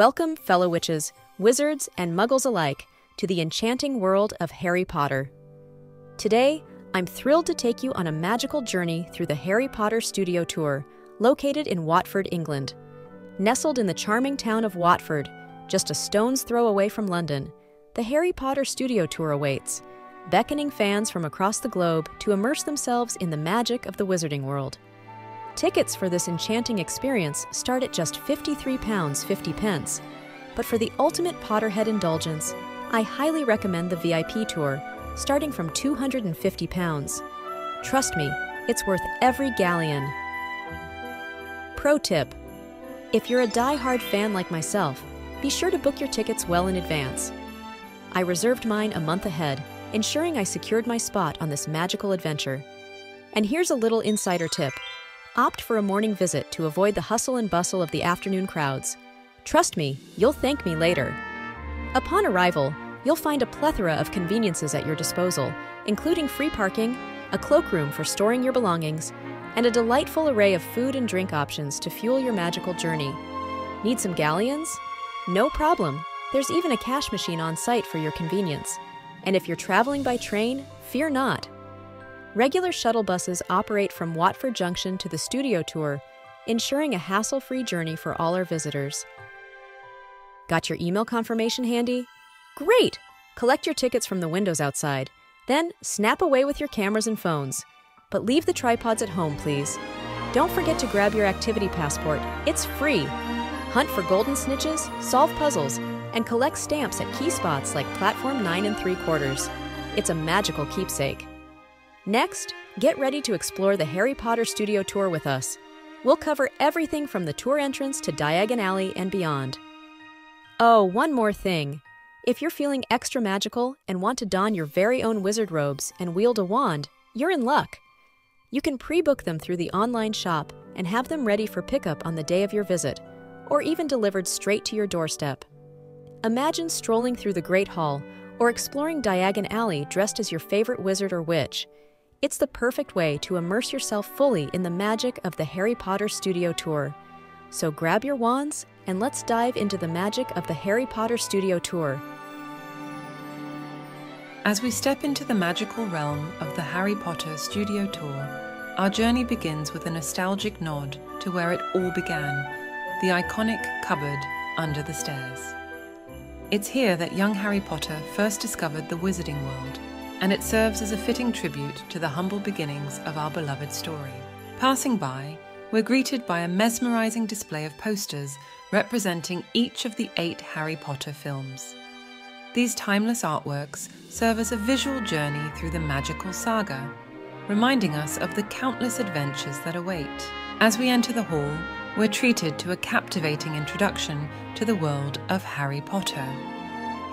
Welcome, fellow witches, wizards, and muggles alike, to the enchanting world of Harry Potter. Today, I'm thrilled to take you on a magical journey through the Harry Potter Studio Tour, located in Watford, England. Nestled in the charming town of Watford, just a stone's throw away from London, the Harry Potter Studio Tour awaits, beckoning fans from across the globe to immerse themselves in the magic of the wizarding world. Tickets for this enchanting experience start at just £53.50, pence. but for the ultimate Potterhead indulgence, I highly recommend the VIP tour, starting from £250. Trust me, it's worth every galleon. Pro tip If you're a die-hard fan like myself, be sure to book your tickets well in advance. I reserved mine a month ahead, ensuring I secured my spot on this magical adventure. And here's a little insider tip opt for a morning visit to avoid the hustle and bustle of the afternoon crowds. Trust me, you'll thank me later. Upon arrival, you'll find a plethora of conveniences at your disposal, including free parking, a cloakroom for storing your belongings, and a delightful array of food and drink options to fuel your magical journey. Need some galleons? No problem. There's even a cash machine on site for your convenience. And if you're traveling by train, fear not. Regular shuttle buses operate from Watford Junction to the studio tour, ensuring a hassle free journey for all our visitors. Got your email confirmation handy? Great! Collect your tickets from the windows outside. Then snap away with your cameras and phones. But leave the tripods at home, please. Don't forget to grab your activity passport, it's free. Hunt for golden snitches, solve puzzles, and collect stamps at key spots like Platform 9 and 3 quarters. It's a magical keepsake. Next, get ready to explore the Harry Potter Studio Tour with us. We'll cover everything from the tour entrance to Diagon Alley and beyond. Oh, one more thing. If you're feeling extra magical and want to don your very own wizard robes and wield a wand, you're in luck. You can pre book them through the online shop and have them ready for pickup on the day of your visit, or even delivered straight to your doorstep. Imagine strolling through the Great Hall or exploring Diagon Alley dressed as your favorite wizard or witch. It's the perfect way to immerse yourself fully in the magic of the Harry Potter Studio Tour. So grab your wands and let's dive into the magic of the Harry Potter Studio Tour. As we step into the magical realm of the Harry Potter Studio Tour, our journey begins with a nostalgic nod to where it all began the iconic cupboard under the stairs. It's here that young Harry Potter first discovered the wizarding world and it serves as a fitting tribute to the humble beginnings of our beloved story. Passing by, we're greeted by a mesmerizing display of posters representing each of the eight Harry Potter films. These timeless artworks serve as a visual journey through the magical saga, reminding us of the countless adventures that await. As we enter the hall, we're treated to a captivating introduction to the world of Harry Potter.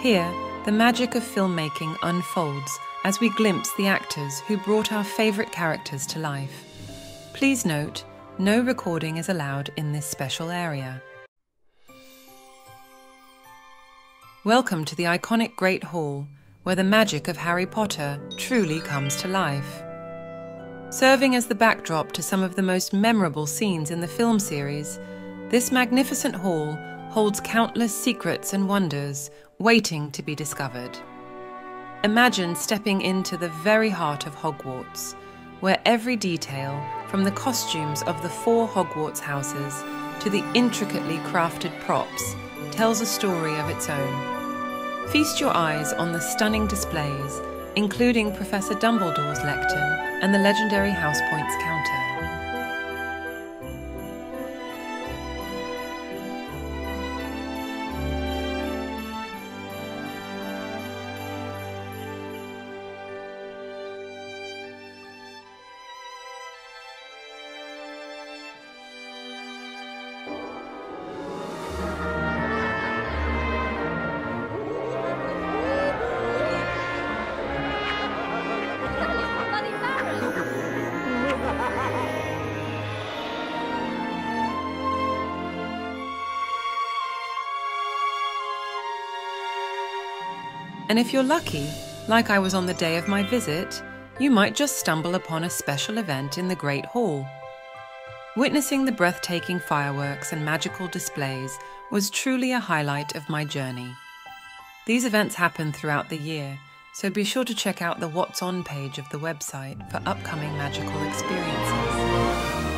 Here, the magic of filmmaking unfolds as we glimpse the actors who brought our favourite characters to life. Please note, no recording is allowed in this special area. Welcome to the iconic Great Hall, where the magic of Harry Potter truly comes to life. Serving as the backdrop to some of the most memorable scenes in the film series, this magnificent hall holds countless secrets and wonders waiting to be discovered. Imagine stepping into the very heart of Hogwarts, where every detail, from the costumes of the four Hogwarts houses to the intricately crafted props, tells a story of its own. Feast your eyes on the stunning displays, including Professor Dumbledore's lectern and the legendary Housepoints counter. And if you're lucky, like I was on the day of my visit, you might just stumble upon a special event in the Great Hall. Witnessing the breathtaking fireworks and magical displays was truly a highlight of my journey. These events happen throughout the year, so be sure to check out the What's On page of the website for upcoming magical experiences.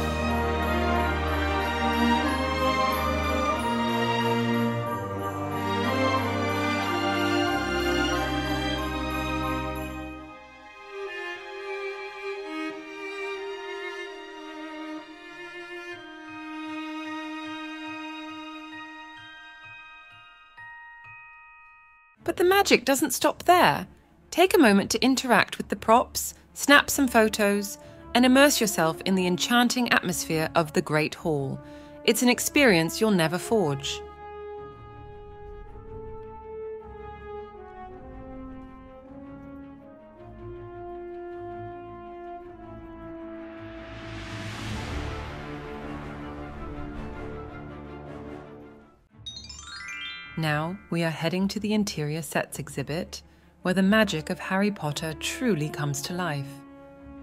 But the magic doesn't stop there. Take a moment to interact with the props, snap some photos, and immerse yourself in the enchanting atmosphere of the Great Hall. It's an experience you'll never forge. Now we are heading to the interior sets exhibit, where the magic of Harry Potter truly comes to life.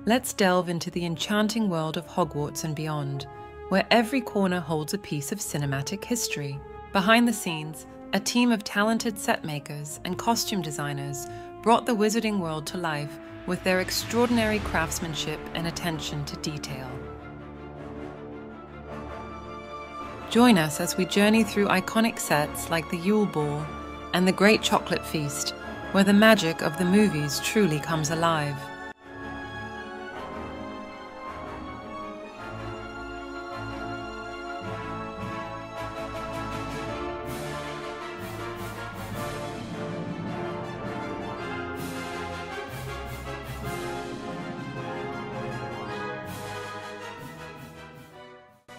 Let's delve into the enchanting world of Hogwarts and beyond, where every corner holds a piece of cinematic history. Behind the scenes, a team of talented set makers and costume designers brought the wizarding world to life with their extraordinary craftsmanship and attention to detail. Join us as we journey through iconic sets like the Yule Ball and the Great Chocolate Feast, where the magic of the movies truly comes alive.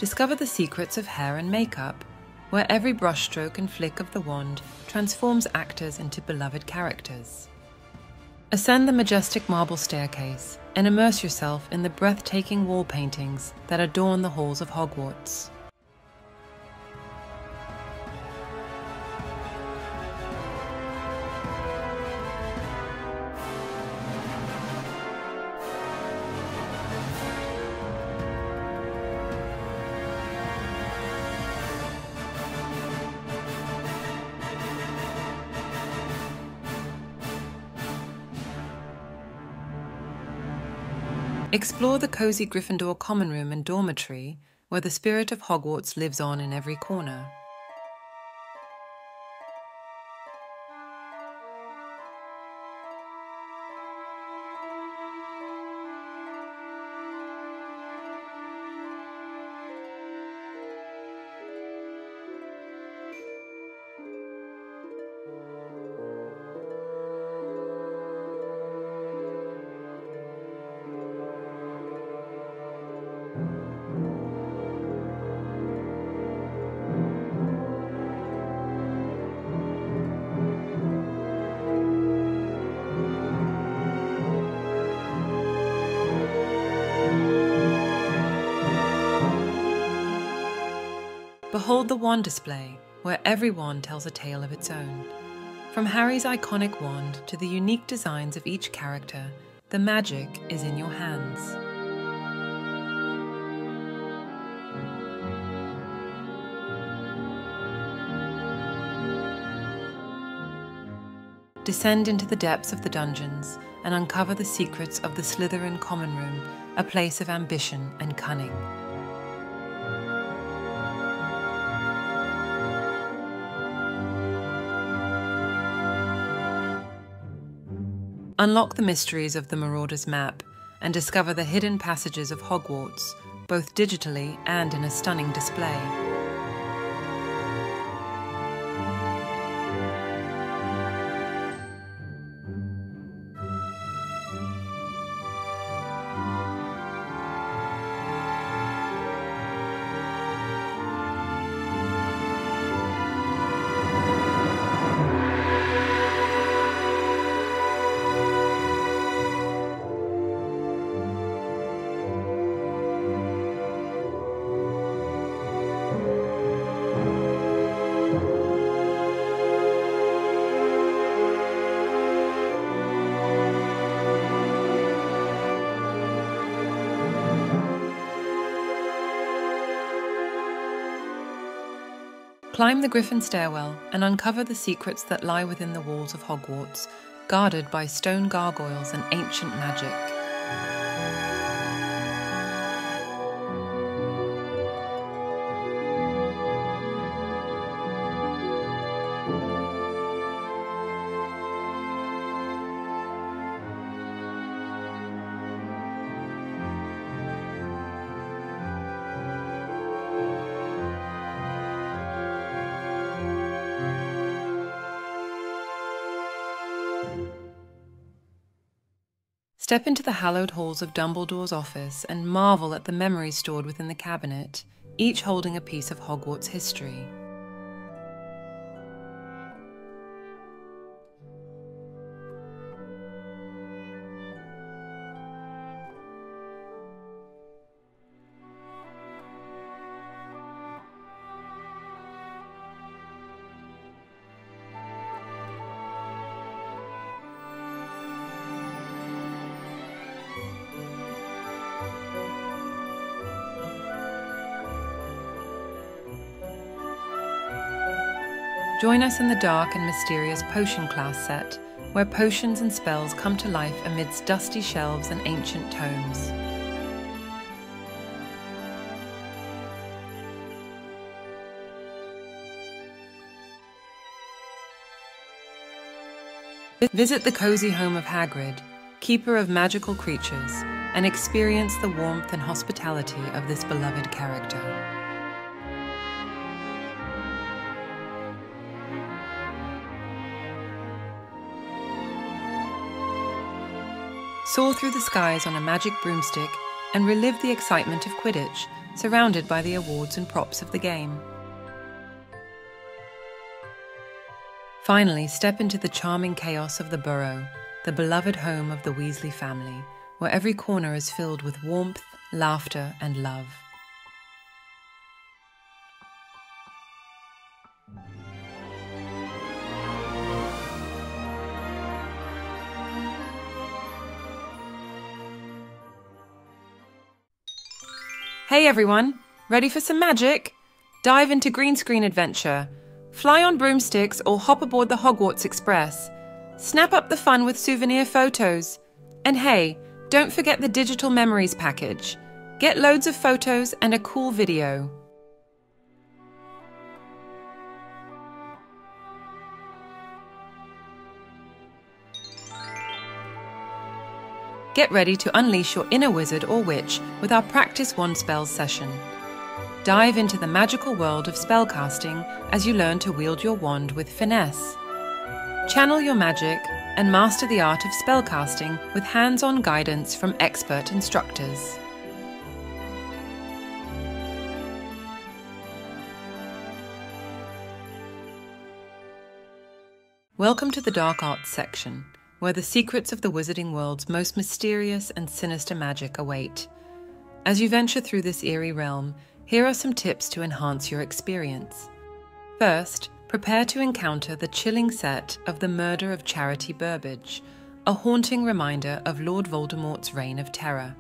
Discover the secrets of hair and makeup, where every brushstroke and flick of the wand transforms actors into beloved characters. Ascend the majestic marble staircase and immerse yourself in the breathtaking wall paintings that adorn the halls of Hogwarts. Explore the cozy Gryffindor common room and dormitory, where the spirit of Hogwarts lives on in every corner. Behold the wand display, where every wand tells a tale of its own. From Harry's iconic wand to the unique designs of each character, the magic is in your hands. Descend into the depths of the dungeons and uncover the secrets of the Slytherin Common Room, a place of ambition and cunning. Unlock the mysteries of the Marauder's map and discover the hidden passages of Hogwarts, both digitally and in a stunning display. Climb the Griffin stairwell and uncover the secrets that lie within the walls of Hogwarts, guarded by stone gargoyles and ancient magic. Step into the hallowed halls of Dumbledore's office and marvel at the memories stored within the cabinet, each holding a piece of Hogwarts history. Join us in the dark and mysterious potion class set, where potions and spells come to life amidst dusty shelves and ancient tomes. Visit the cozy home of Hagrid, keeper of magical creatures, and experience the warmth and hospitality of this beloved character. Soar through the skies on a magic broomstick, and relive the excitement of Quidditch, surrounded by the awards and props of the game. Finally, step into the charming chaos of the Burrow, the beloved home of the Weasley family, where every corner is filled with warmth, laughter, and love. Hey everyone, ready for some magic? Dive into green screen adventure. Fly on broomsticks or hop aboard the Hogwarts Express. Snap up the fun with souvenir photos. And hey, don't forget the digital memories package. Get loads of photos and a cool video. Get ready to unleash your inner wizard or witch with our Practice Wand Spells session. Dive into the magical world of spellcasting as you learn to wield your wand with finesse. Channel your magic and master the art of spellcasting with hands on guidance from expert instructors. Welcome to the Dark Arts section where the secrets of the wizarding world's most mysterious and sinister magic await. As you venture through this eerie realm, here are some tips to enhance your experience. First, prepare to encounter the chilling set of The Murder of Charity Burbage, a haunting reminder of Lord Voldemort's reign of terror.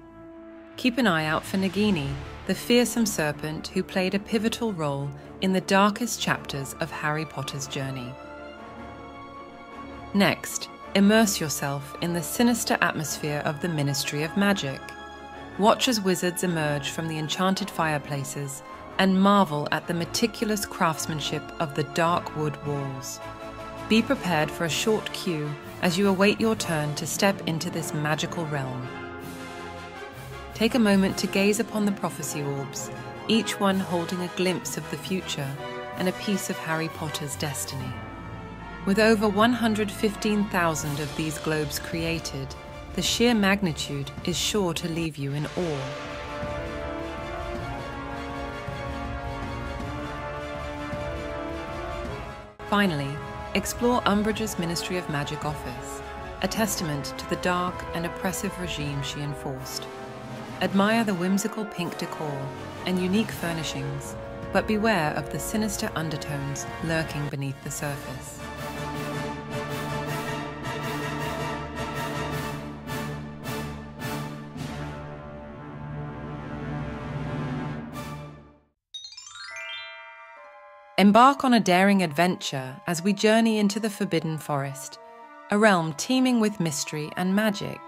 Keep an eye out for Nagini, the fearsome serpent who played a pivotal role in the darkest chapters of Harry Potter's journey. Next, Immerse yourself in the sinister atmosphere of the Ministry of Magic. Watch as wizards emerge from the enchanted fireplaces and marvel at the meticulous craftsmanship of the dark wood walls. Be prepared for a short queue as you await your turn to step into this magical realm. Take a moment to gaze upon the prophecy orbs, each one holding a glimpse of the future and a piece of Harry Potter's destiny. With over 115,000 of these globes created, the sheer magnitude is sure to leave you in awe. Finally, explore Umbridge's Ministry of Magic office, a testament to the dark and oppressive regime she enforced. Admire the whimsical pink decor and unique furnishings, but beware of the sinister undertones lurking beneath the surface. Embark on a daring adventure as we journey into the Forbidden Forest, a realm teeming with mystery and magic.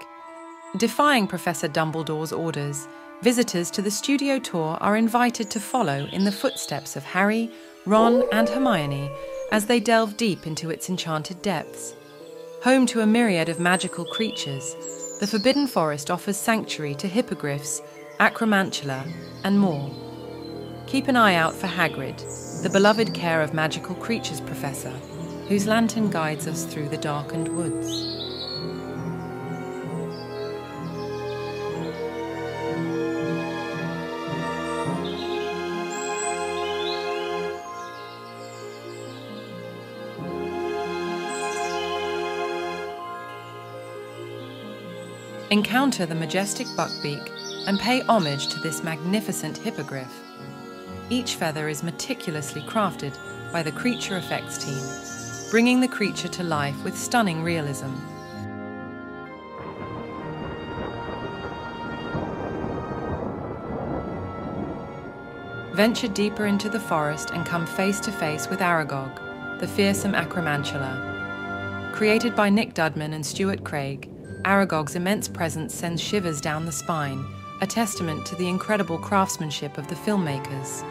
Defying Professor Dumbledore's orders, visitors to the studio tour are invited to follow in the footsteps of Harry, Ron, and Hermione as they delve deep into its enchanted depths. Home to a myriad of magical creatures, the Forbidden Forest offers sanctuary to hippogriffs, acromantula, and more. Keep an eye out for Hagrid, the beloved care of magical creatures professor, whose lantern guides us through the darkened woods. Encounter the majestic buckbeak and pay homage to this magnificent hippogriff. Each feather is meticulously crafted by the Creature Effects team, bringing the creature to life with stunning realism. Venture deeper into the forest and come face to face with Aragog, the fearsome acromantula. Created by Nick Dudman and Stuart Craig, Aragog's immense presence sends shivers down the spine, a testament to the incredible craftsmanship of the filmmakers.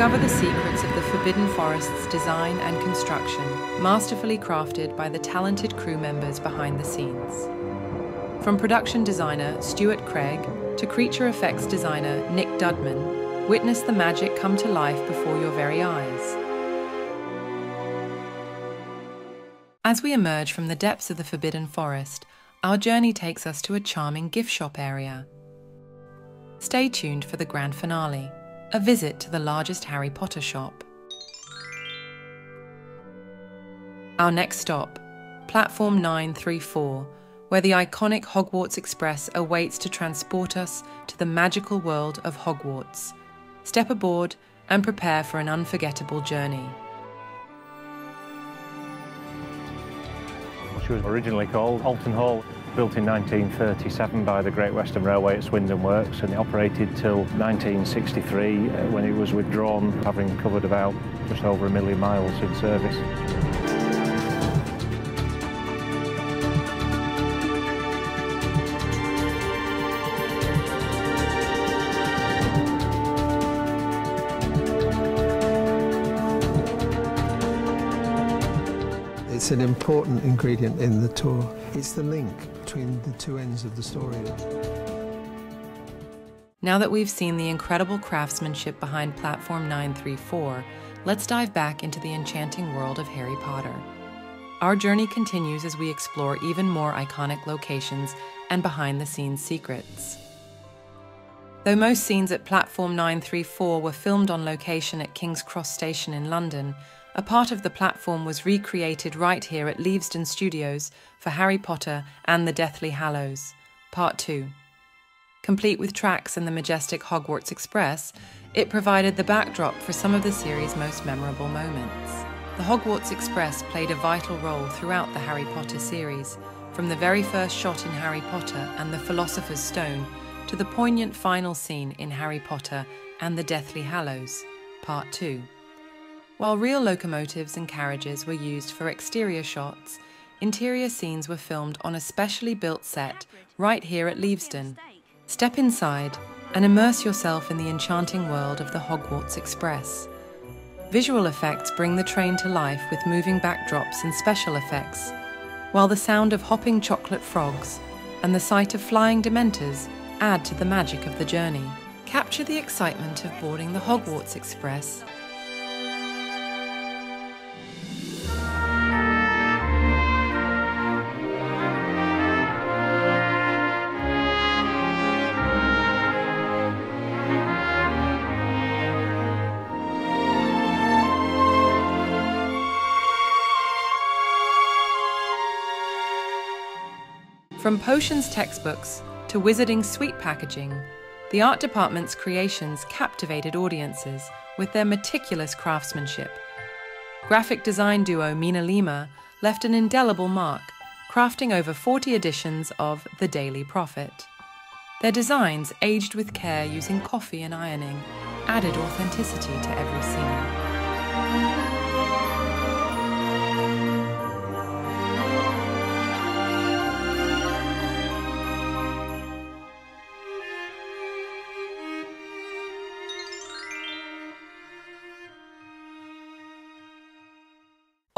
Discover the secrets of the Forbidden Forest's design and construction, masterfully crafted by the talented crew members behind the scenes. From production designer Stuart Craig to creature effects designer Nick Dudman, witness the magic come to life before your very eyes. As we emerge from the depths of the Forbidden Forest, our journey takes us to a charming gift shop area. Stay tuned for the grand finale a visit to the largest Harry Potter shop. Our next stop, Platform 934, where the iconic Hogwarts Express awaits to transport us to the magical world of Hogwarts. Step aboard and prepare for an unforgettable journey. She was originally called Alton Hall built in 1937 by the Great Western Railway at Swindon Works and it operated till 1963 uh, when it was withdrawn, having covered about just over a million miles in service. It's an important ingredient in the tour. It's the link between the two ends of the story. Now that we've seen the incredible craftsmanship behind Platform 934, let's dive back into the enchanting world of Harry Potter. Our journey continues as we explore even more iconic locations and behind the scenes secrets. Though most scenes at Platform 934 were filmed on location at King's Cross Station in London, a part of the platform was recreated right here at Leavesden Studios for Harry Potter and the Deathly Hallows, Part 2. Complete with tracks and the majestic Hogwarts Express, it provided the backdrop for some of the series' most memorable moments. The Hogwarts Express played a vital role throughout the Harry Potter series, from the very first shot in Harry Potter and the Philosopher's Stone to the poignant final scene in Harry Potter and the Deathly Hallows, Part 2. While real locomotives and carriages were used for exterior shots, interior scenes were filmed on a specially built set right here at Leavesden. Step inside and immerse yourself in the enchanting world of the Hogwarts Express. Visual effects bring the train to life with moving backdrops and special effects, while the sound of hopping chocolate frogs and the sight of flying dementors add to the magic of the journey. Capture the excitement of boarding the Hogwarts Express From potions textbooks to wizarding sweet packaging, the art department's creations captivated audiences with their meticulous craftsmanship. Graphic design duo MinaLima left an indelible mark, crafting over 40 editions of The Daily Prophet. Their designs, aged with care using coffee and ironing, added authenticity to every scene.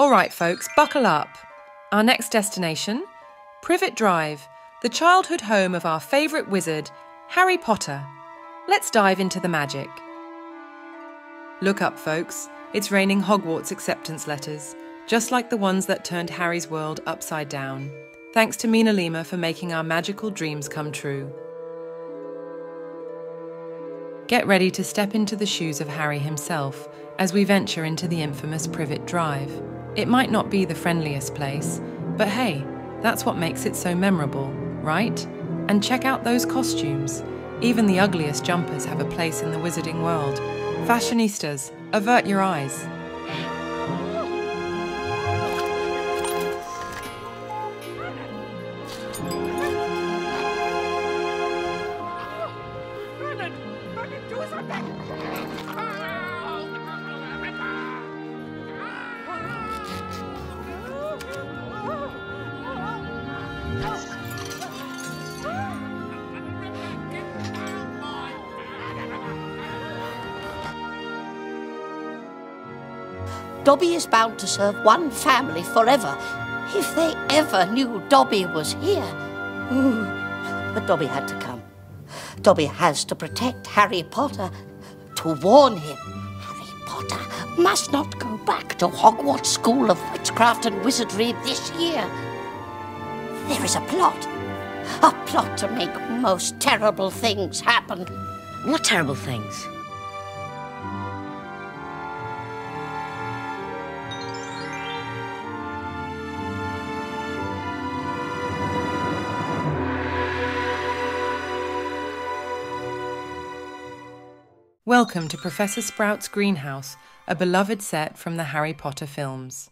All right, folks, buckle up. Our next destination Privet Drive, the childhood home of our favourite wizard, Harry Potter. Let's dive into the magic. Look up, folks. It's raining Hogwarts acceptance letters, just like the ones that turned Harry's world upside down. Thanks to MinaLima for making our magical dreams come true. Get ready to step into the shoes of Harry himself as we venture into the infamous Privet Drive. It might not be the friendliest place, but hey, that's what makes it so memorable, right? And check out those costumes. Even the ugliest jumpers have a place in the wizarding world. Fashionistas, avert your eyes. Dobby is bound to serve one family forever. If they ever knew Dobby was here. But Dobby had to come. Dobby has to protect Harry Potter, to warn him. Harry Potter must not go back to Hogwarts School of Witchcraft and Wizardry this year. There is a plot. A plot to make most terrible things happen. What terrible things? Welcome to Professor Sprout's greenhouse, a beloved set from the Harry Potter films.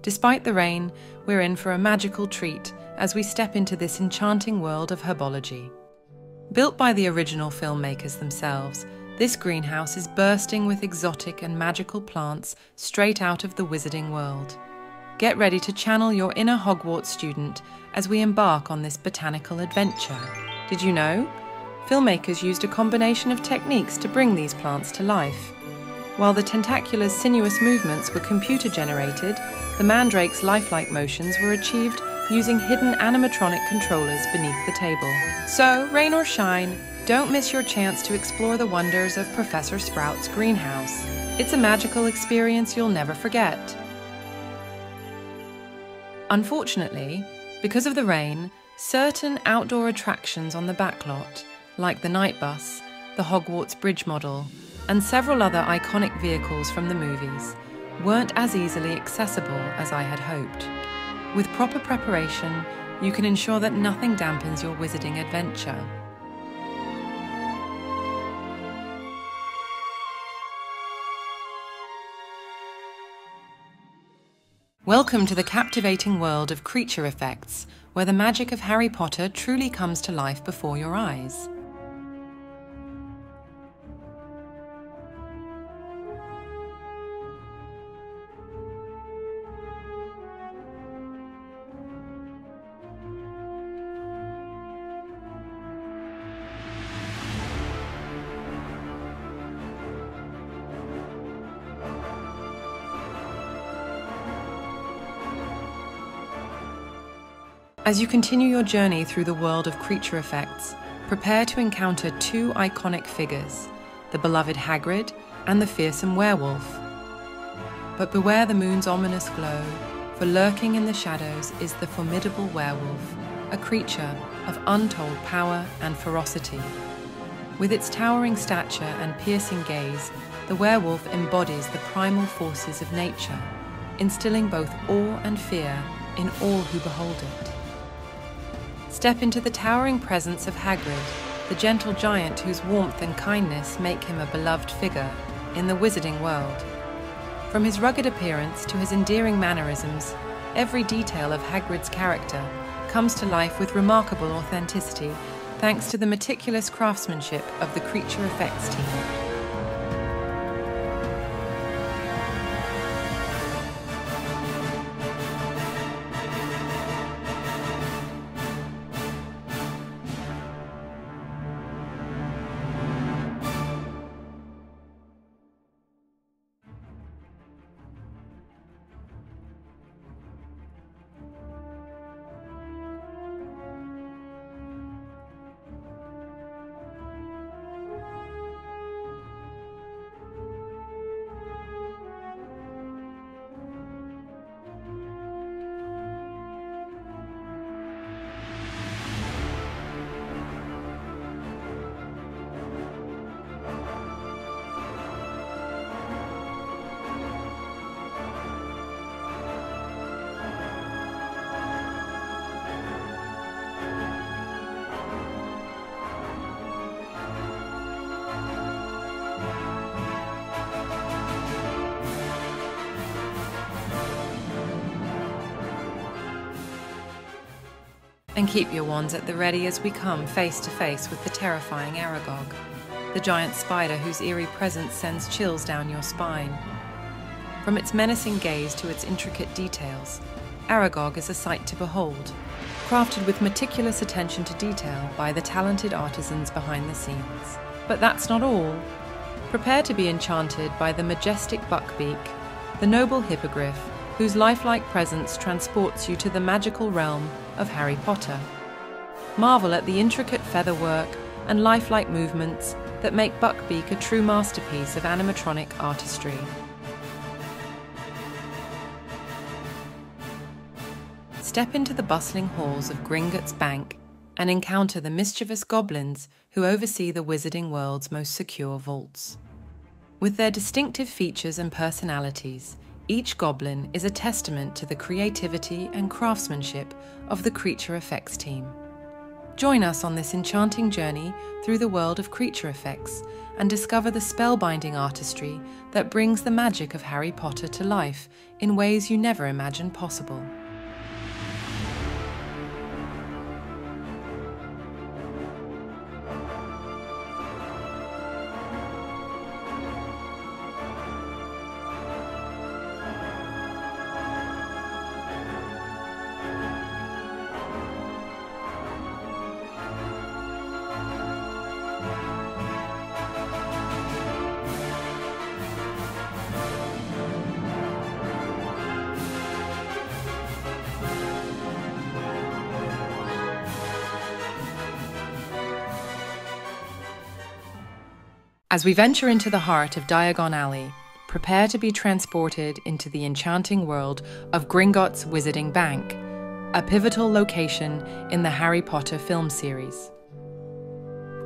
Despite the rain, we're in for a magical treat as we step into this enchanting world of herbology. Built by the original filmmakers themselves, this greenhouse is bursting with exotic and magical plants straight out of the wizarding world. Get ready to channel your inner Hogwarts student as we embark on this botanical adventure. Did you know? Filmmakers used a combination of techniques to bring these plants to life. While the tentacula's sinuous movements were computer generated, the mandrake's lifelike motions were achieved using hidden animatronic controllers beneath the table. So, rain or shine, don't miss your chance to explore the wonders of Professor Sprout's greenhouse. It's a magical experience you'll never forget. Unfortunately, because of the rain, certain outdoor attractions on the backlot like the Knight Bus, the Hogwarts Bridge model, and several other iconic vehicles from the movies, weren't as easily accessible as I had hoped. With proper preparation, you can ensure that nothing dampens your wizarding adventure. Welcome to the captivating world of creature effects, where the magic of Harry Potter truly comes to life before your eyes. As you continue your journey through the world of creature effects, prepare to encounter two iconic figures the beloved Hagrid and the fearsome werewolf. But beware the moon's ominous glow, for lurking in the shadows is the formidable werewolf, a creature of untold power and ferocity. With its towering stature and piercing gaze, the werewolf embodies the primal forces of nature, instilling both awe and fear in all who behold it. Step into the towering presence of Hagrid, the gentle giant whose warmth and kindness make him a beloved figure in the wizarding world. From his rugged appearance to his endearing mannerisms, every detail of Hagrid's character comes to life with remarkable authenticity thanks to the meticulous craftsmanship of the creature effects team. And keep your wands at the ready as we come face to face with the terrifying Aragog, the giant spider whose eerie presence sends chills down your spine. From its menacing gaze to its intricate details, Aragog is a sight to behold, crafted with meticulous attention to detail by the talented artisans behind the scenes. But that's not all. Prepare to be enchanted by the majestic Buckbeak, the noble hippogriff, whose lifelike presence transports you to the magical realm of Harry Potter. Marvel at the intricate featherwork and lifelike movements that make Buckbeak a true masterpiece of animatronic artistry. Step into the bustling halls of Gringotts Bank and encounter the mischievous goblins who oversee the wizarding world's most secure vaults. With their distinctive features and personalities, each goblin is a testament to the creativity and craftsmanship of the Creature Effects team. Join us on this enchanting journey through the world of creature effects and discover the spellbinding artistry that brings the magic of Harry Potter to life in ways you never imagined possible. As we venture into the heart of Diagon Alley, prepare to be transported into the enchanting world of Gringotts Wizarding Bank, a pivotal location in the Harry Potter film series.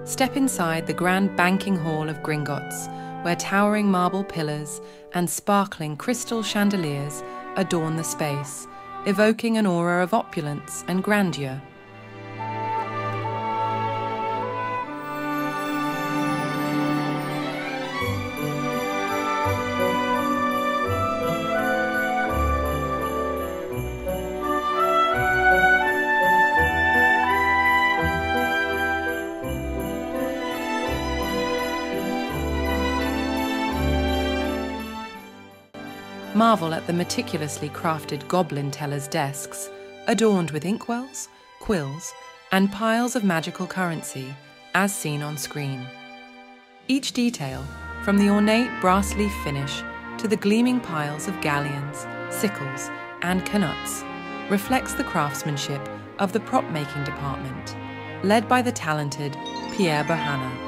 Step inside the grand banking hall of Gringotts, where towering marble pillars and sparkling crystal chandeliers adorn the space, evoking an aura of opulence and grandeur. Marvel at the meticulously crafted goblin tellers' desks, adorned with inkwells, quills, and piles of magical currency, as seen on screen. Each detail, from the ornate brass leaf finish to the gleaming piles of galleons, sickles, and Knuts, reflects the craftsmanship of the prop making department, led by the talented Pierre Bohanna.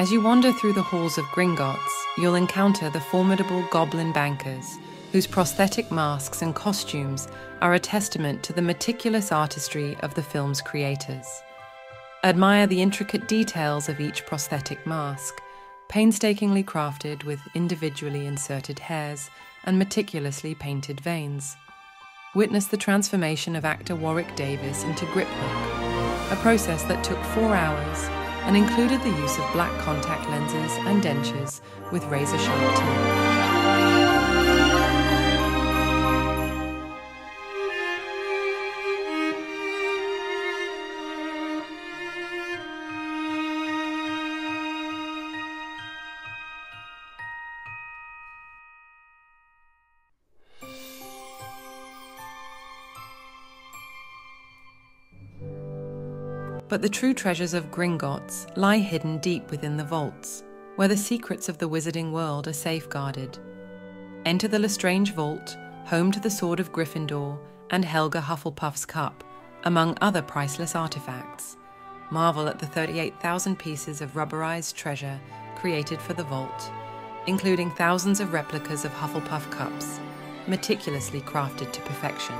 As you wander through the halls of Gringotts, you'll encounter the formidable goblin bankers, whose prosthetic masks and costumes are a testament to the meticulous artistry of the film's creators. Admire the intricate details of each prosthetic mask, painstakingly crafted with individually inserted hairs and meticulously painted veins. Witness the transformation of actor Warwick Davis into Griphook, a process that took four hours and included the use of black contact lenses and dentures with razor sharp teeth. But the true treasures of Gringotts lie hidden deep within the vaults, where the secrets of the wizarding world are safeguarded. Enter the Lestrange Vault, home to the Sword of Gryffindor and Helga Hufflepuff's cup, among other priceless artifacts. Marvel at the 38,000 pieces of rubberized treasure created for the vault, including thousands of replicas of Hufflepuff cups, meticulously crafted to perfection.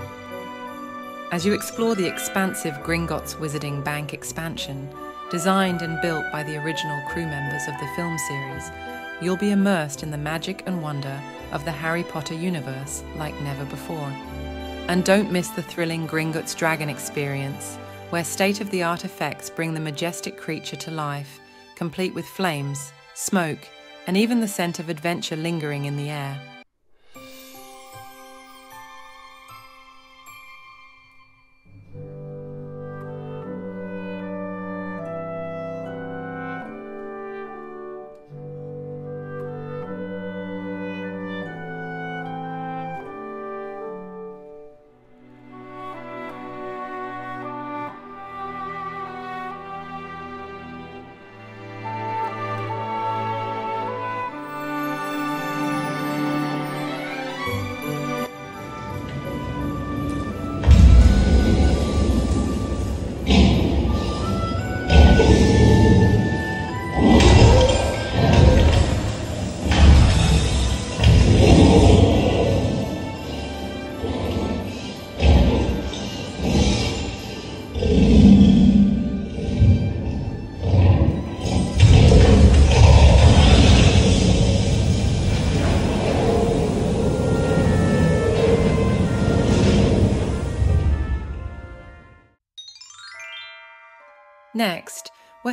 As you explore the expansive Gringotts Wizarding Bank expansion, designed and built by the original crew members of the film series, you'll be immersed in the magic and wonder of the Harry Potter universe like never before. And don't miss the thrilling Gringotts Dragon experience, where state of the art effects bring the majestic creature to life, complete with flames, smoke, and even the scent of adventure lingering in the air.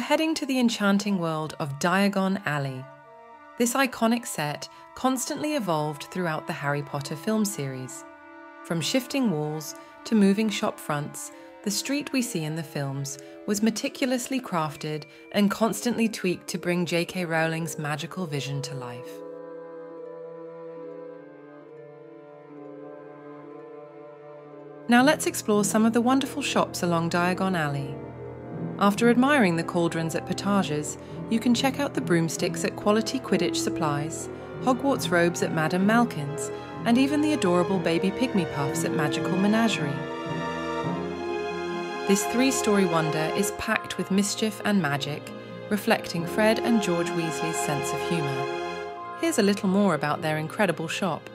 Heading to the enchanting world of Diagon Alley. This iconic set constantly evolved throughout the Harry Potter film series. From shifting walls to moving shop fronts, the street we see in the films was meticulously crafted and constantly tweaked to bring J.K. Rowling's magical vision to life. Now let's explore some of the wonderful shops along Diagon Alley. After admiring the cauldrons at Potages, you can check out the broomsticks at Quality Quidditch Supplies, Hogwarts robes at Madame Malkin's, and even the adorable baby pygmy puffs at Magical Menagerie. This three story wonder is packed with mischief and magic, reflecting Fred and George Weasley's sense of humour. Here's a little more about their incredible shop.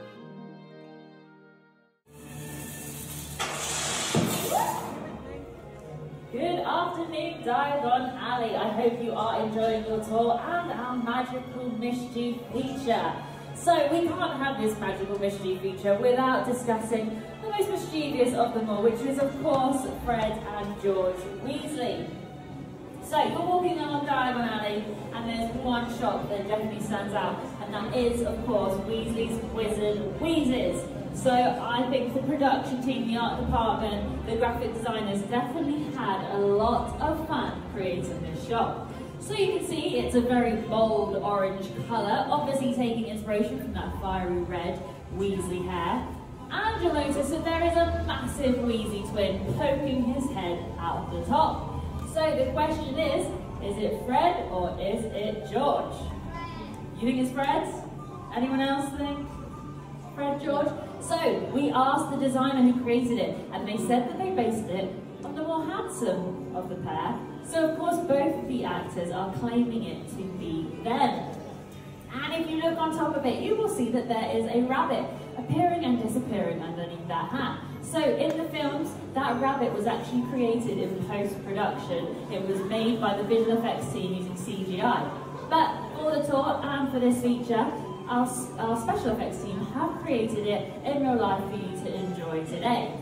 Good afternoon, Diagon Alley. I hope you are enjoying your tour and our magical mischief feature. So we can't have this magical mischief feature without discussing the most mischievous of them all, which is of course Fred and George Weasley. So you're walking along Diagon Alley and there's one shop that definitely stands out and that is of course Weasley's Wizard Wheezes. So I think the production team, the art department, the graphic designers definitely had a lot of fun creating this shop. So you can see it's a very bold orange colour, obviously taking inspiration from that fiery red Weasley hair. And you'll notice that there is a massive Weasley twin poking his head out of the top. So the question is, is it Fred or is it George? You think it's Fred? Anyone else think? Fred, George? So we asked the designer who created it and they said that they based it on the more handsome of the pair. So of course both the actors are claiming it to be them. And if you look on top of it, you will see that there is a rabbit appearing and disappearing underneath that hat. So in the films, that rabbit was actually created in post-production. It was made by the visual effects team using CGI. But for the tour and for this feature, our, our special effects team have created it in real life for you to enjoy today.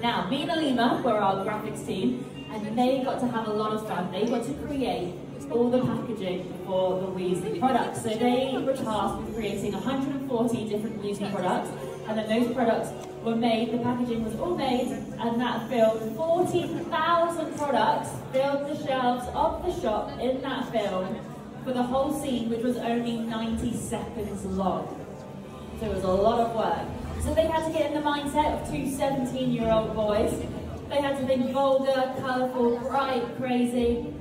Now, MinaLima, we're our graphics team, and they got to have a lot of fun. They got to create all the packaging for the Weasley products. So they were tasked with creating 140 different Weasley products, and then those products were made, the packaging was all made, and that filled 40,000 products, filled the shelves of the shop in that film for the whole scene, which was only 90 seconds long. So it was a lot of work. So they had to get in the mindset of two 17-year-old boys. They had to think vulgar, colourful, bright, crazy,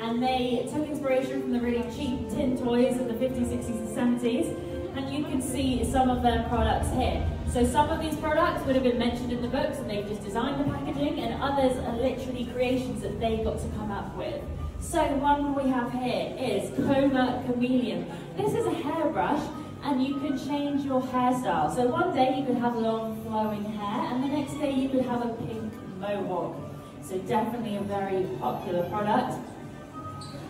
and they took inspiration from the really cheap tin toys of the 50s, 60s, and 70s, and you can see some of their products here. So some of these products would have been mentioned in the books and they've just designed the packaging, and others are literally creations that they got to come up with. So the one we have here is Coma Chameleon. This is a hairbrush and you can change your hairstyle. So one day you could have long flowing hair and the next day you could have a pink mohawk. So definitely a very popular product.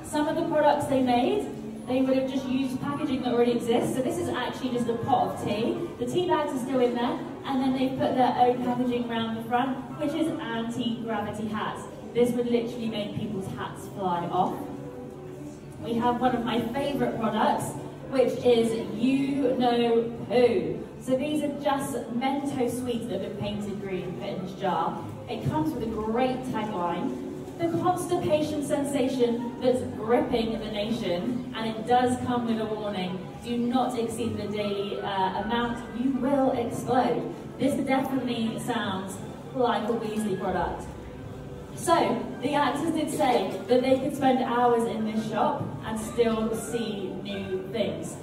Some of the products they made, they would have just used packaging that already exists. So this is actually just a pot of tea. The tea bags are still in there and then they put their own packaging around the front, which is anti-gravity hats. This would literally make people's hats fly off. We have one of my favourite products, which is You Know Who. So these are just Mentos sweets that have been painted green, put in this jar. It comes with a great tagline. The constipation sensation that's gripping the nation, and it does come with a warning. Do not exceed the daily uh, amount, you will explode. This definitely sounds like a Weasley product. So, the actors did say that they could spend hours in this shop and still see new things.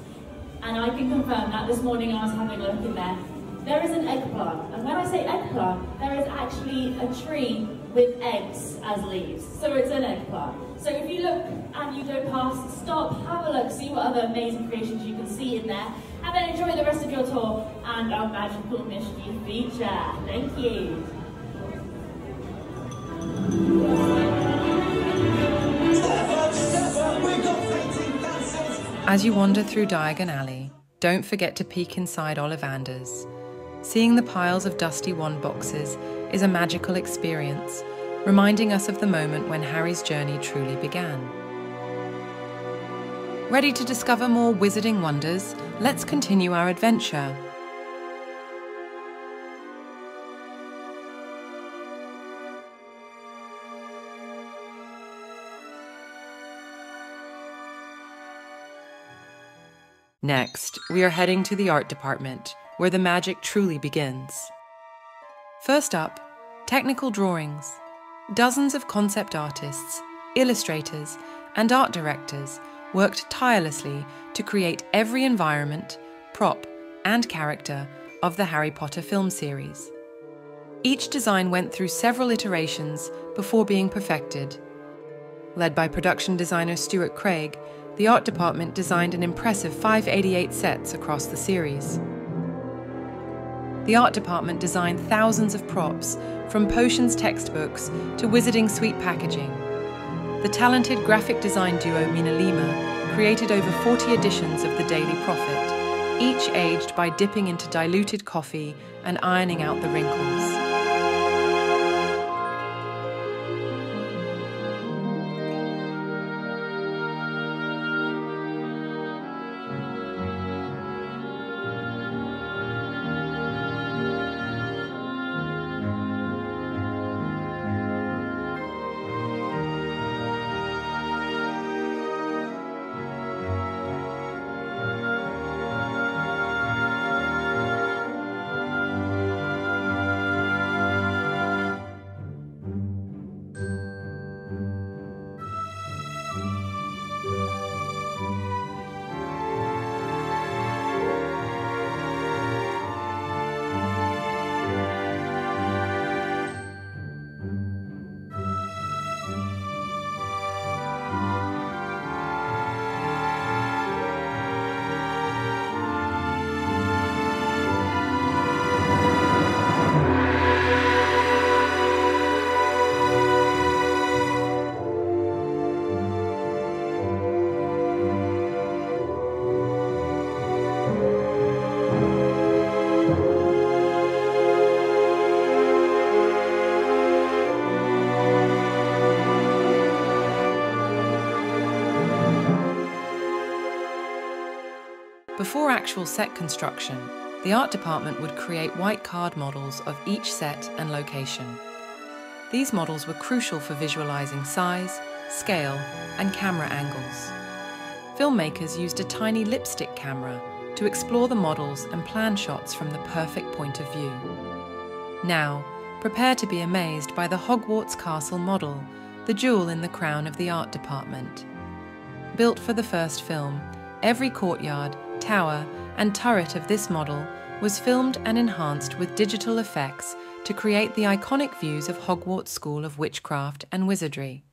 And I can confirm that this morning I was having a look in there. There is an eggplant, and when I say eggplant, there is actually a tree with eggs as leaves. So it's an eggplant. So if you look and you go past, stop, have a look, see what other amazing creations you can see in there, and then enjoy the rest of your tour and our magical mystery feature. Thank you. As you wander through Diagon Alley, don't forget to peek inside Ollivander's. Seeing the piles of dusty wand boxes is a magical experience, reminding us of the moment when Harry's journey truly began. Ready to discover more wizarding wonders? Let's continue our adventure. Next, we are heading to the art department, where the magic truly begins. First up, technical drawings. Dozens of concept artists, illustrators, and art directors worked tirelessly to create every environment, prop, and character of the Harry Potter film series. Each design went through several iterations before being perfected. Led by production designer Stuart Craig, the art department designed an impressive 588 sets across the series. The art department designed thousands of props, from potions textbooks to wizarding sweet packaging. The talented graphic design duo MinaLima created over 40 editions of the Daily Prophet, each aged by dipping into diluted coffee and ironing out the wrinkles. Before actual set construction, the art department would create white card models of each set and location. These models were crucial for visualizing size, scale, and camera angles. Filmmakers used a tiny lipstick camera to explore the models and plan shots from the perfect point of view. Now, prepare to be amazed by the Hogwarts Castle model, the jewel in the crown of the art department. Built for the first film, every courtyard, tower, and turret of this model was filmed and enhanced with digital effects to create the iconic views of Hogwarts School of Witchcraft and Wizardry.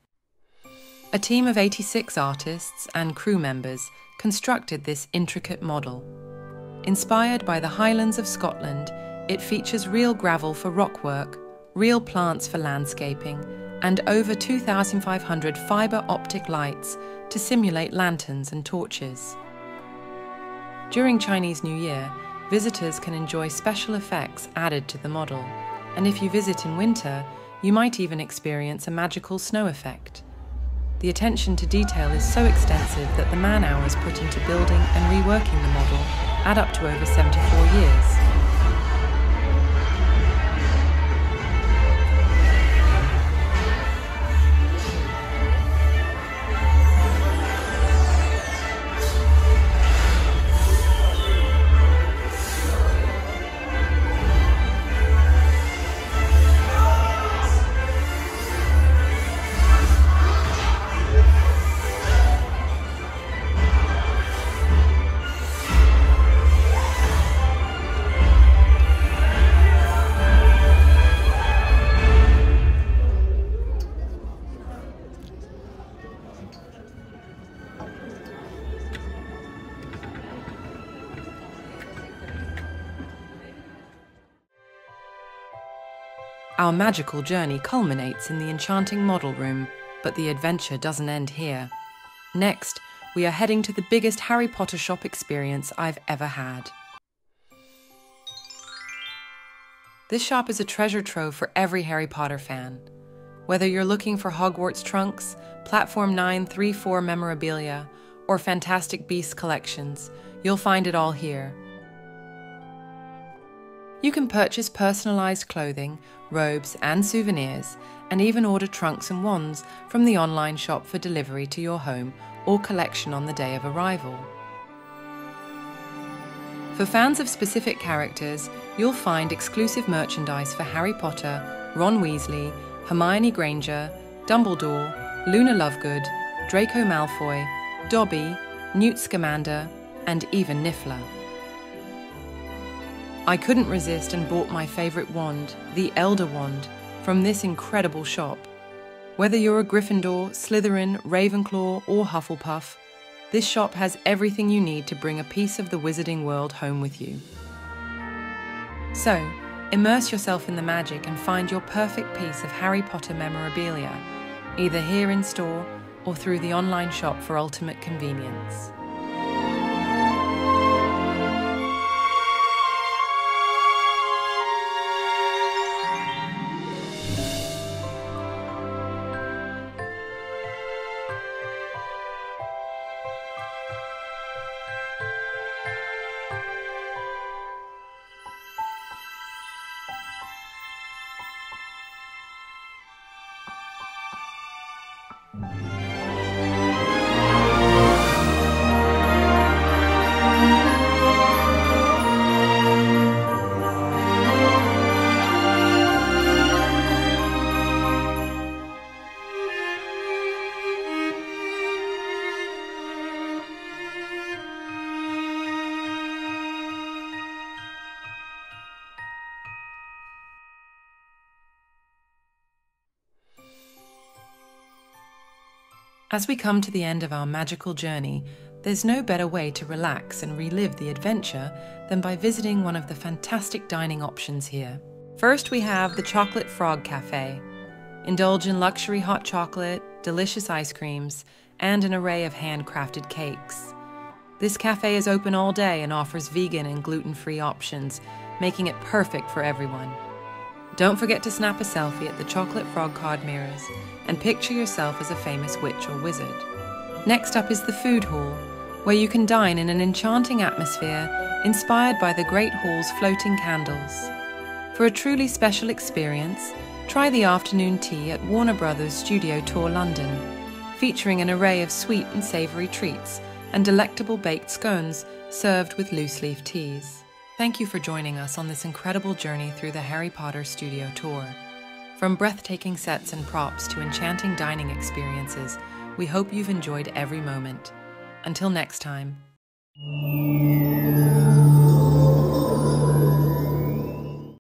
A team of 86 artists and crew members constructed this intricate model. Inspired by the Highlands of Scotland, it features real gravel for rockwork, real plants for landscaping, and over 2,500 fibre optic lights to simulate lanterns and torches. During Chinese New Year, visitors can enjoy special effects added to the model, and if you visit in winter, you might even experience a magical snow effect. The attention to detail is so extensive that the man hours put into building and reworking the model add up to over 74 years. Our magical journey culminates in the enchanting model room, but the adventure doesn't end here. Next, we are heading to the biggest Harry Potter shop experience I've ever had. This shop is a treasure trove for every Harry Potter fan. Whether you're looking for Hogwarts trunks, Platform 934 memorabilia, or Fantastic Beasts collections, you'll find it all here. You can purchase personalised clothing, robes, and souvenirs, and even order trunks and wands from the online shop for delivery to your home or collection on the day of arrival. For fans of specific characters, you'll find exclusive merchandise for Harry Potter, Ron Weasley, Hermione Granger, Dumbledore, Luna Lovegood, Draco Malfoy, Dobby, Newt Scamander, and even Niffler. I couldn't resist and bought my favourite wand, the Elder Wand, from this incredible shop. Whether you're a Gryffindor, Slytherin, Ravenclaw, or Hufflepuff, this shop has everything you need to bring a piece of the wizarding world home with you. So, immerse yourself in the magic and find your perfect piece of Harry Potter memorabilia, either here in store or through the online shop for ultimate convenience. As we come to the end of our magical journey, there's no better way to relax and relive the adventure than by visiting one of the fantastic dining options here. First, we have the Chocolate Frog Cafe. Indulge in luxury hot chocolate, delicious ice creams, and an array of handcrafted cakes. This cafe is open all day and offers vegan and gluten free options, making it perfect for everyone. Don't forget to snap a selfie at the Chocolate Frog card mirrors and picture yourself as a famous witch or wizard. Next up is the food hall, where you can dine in an enchanting atmosphere inspired by the Great Hall's floating candles. For a truly special experience, try the afternoon tea at Warner Brothers Studio Tour London, featuring an array of sweet and savoury treats and delectable baked scones served with loose leaf teas. Thank you for joining us on this incredible journey through the Harry Potter Studio Tour. From breathtaking sets and props to enchanting dining experiences, we hope you've enjoyed every moment. Until next time.